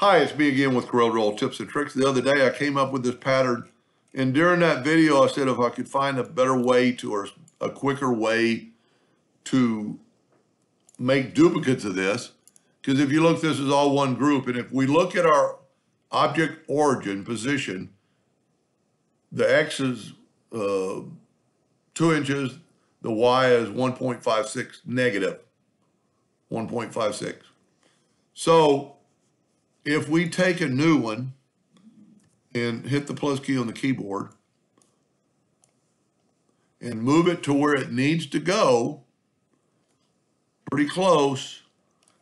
Hi, it's me again with Corel Draw Tips and Tricks. The other day I came up with this pattern and during that video I said if I could find a better way to or a quicker way to make duplicates of this because if you look this is all one group and if we look at our object origin position the X is uh, two inches the Y is 1.56 negative 1.56 so if we take a new one and hit the plus key on the keyboard and move it to where it needs to go, pretty close,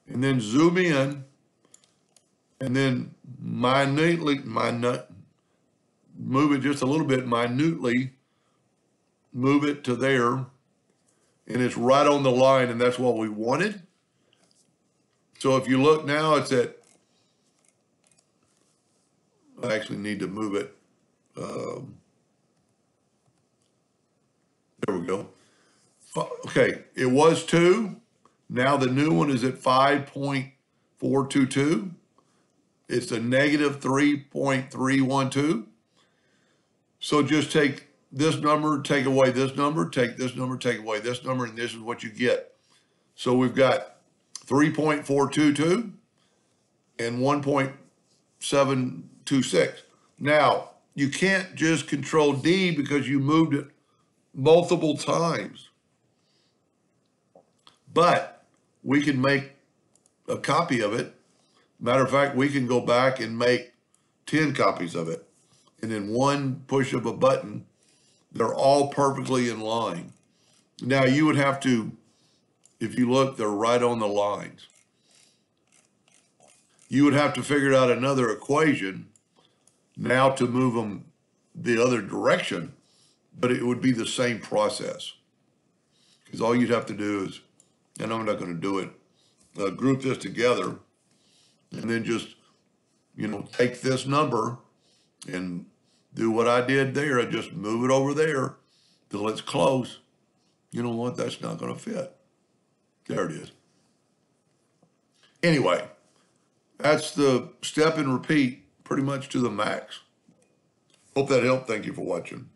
and then zoom in, and then minutely, minute, move it just a little bit minutely, move it to there, and it's right on the line, and that's what we wanted. So if you look now, it's at actually need to move it. Um, there we go. Okay, it was two. Now the new one is at 5.422. It's a negative 3.312. So just take this number, take away this number, take this number, take away this number, and this is what you get. So we've got 3.422 and 1.7 two six. Now, you can't just control D because you moved it multiple times. But we can make a copy of it. Matter of fact, we can go back and make 10 copies of it. And in one push of a button, they're all perfectly in line. Now you would have to, if you look, they're right on the lines. You would have to figure out another equation now to move them the other direction, but it would be the same process. Because all you'd have to do is, and I'm not going to do it, uh, group this together and then just, you know, take this number and do what I did there. I just move it over there till it's close. You know what? That's not going to fit. There it is. Anyway, that's the step and repeat pretty much to the max. Hope that helped. Thank you for watching.